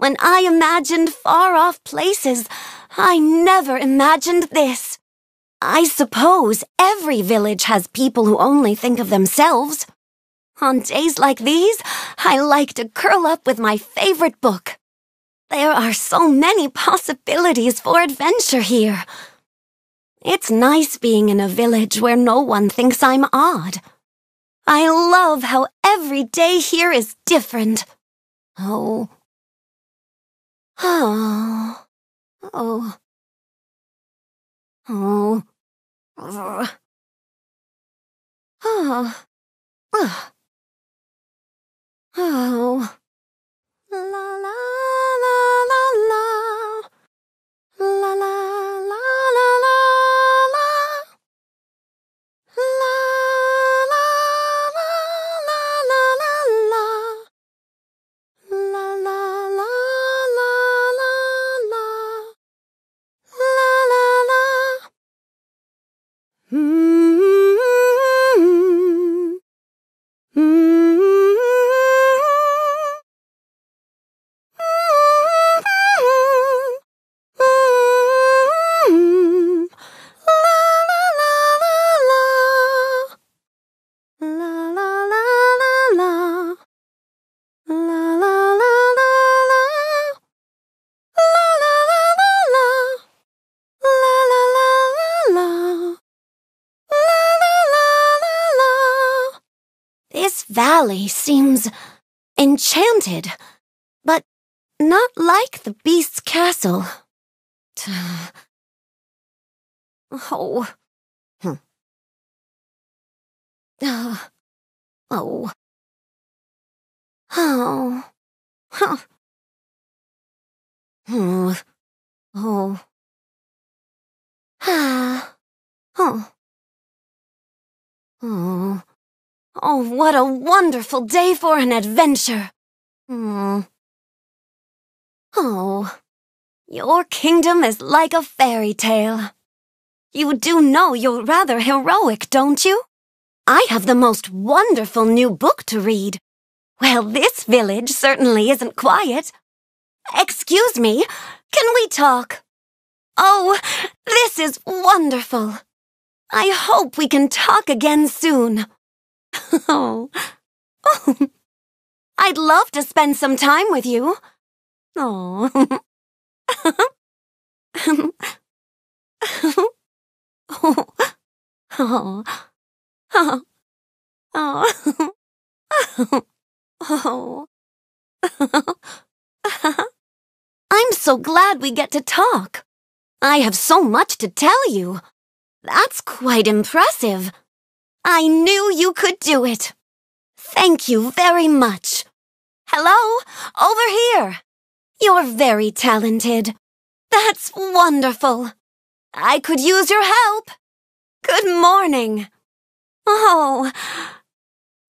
When I imagined far off places, I never imagined this. I suppose every village has people who only think of themselves. On days like these, I like to curl up with my favorite book. There are so many possibilities for adventure here. It's nice being in a village where no one thinks I'm odd. I love how every day here is different. Oh. Oh. Oh. Oh. Oh. Oh. Valley seems enchanted, but not like the beast's castle. Oh. Hmm. Ah. Oh. Oh. Huh. Oh. Oh. Ah. Oh. Oh. Oh, what a wonderful day for an adventure. Hmm. Oh. Your kingdom is like a fairy tale. You do know you're rather heroic, don't you? I have the most wonderful new book to read. Well, this village certainly isn't quiet. Excuse me, can we talk? Oh, this is wonderful. I hope we can talk again soon. Oh, oh, I'd love to spend some time with you. Oh. oh. Oh. Oh. Oh. Oh. I'm so glad we get to talk. I have so much to tell you. That's quite impressive. I knew you could do it. Thank you very much. Hello, over here. You're very talented. That's wonderful. I could use your help. Good morning. Oh,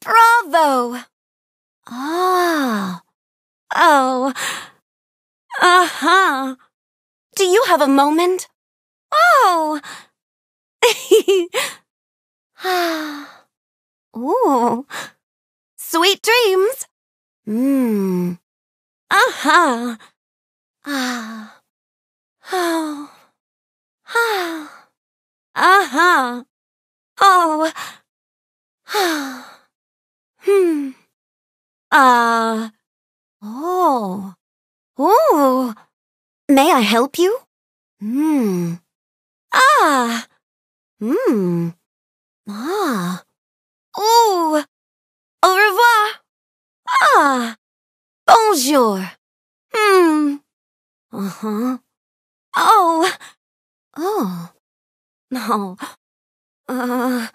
bravo. Ah. Oh. Uh-huh. Do you have a moment? Oh. Ooh. Sweet dreams. Mmm. Uh-huh. Ah. Oh. Ah. Uh-huh. Oh. hmm. Ah. Oh. Oh. May I help you? Hmm. Ah. Hmm. Ah. Ooh. Au revoir. Ah. Bonjour. Hmm. Uh-huh. Oh. Oh. No. Uh.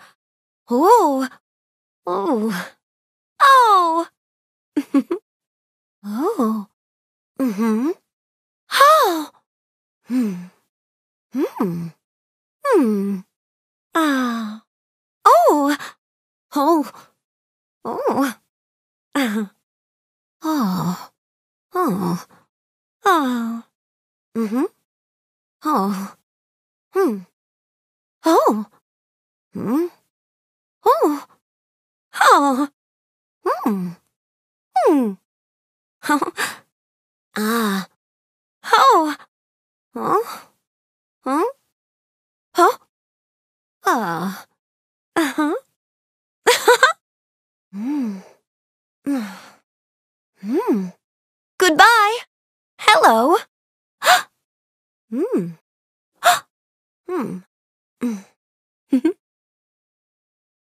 Oh. Oh. Oh. oh. Mm-hmm. Oh. Hmm. Hmm. Hmm. Ah. Oh. Oh. Oh. Oh. Oh. Oh. Mm-hmm. Oh. Hmm. Oh. Hmm. Oh. Oh. Hmm. Hmm. Oh. Ah. Huh? Huh? Huh? Ah.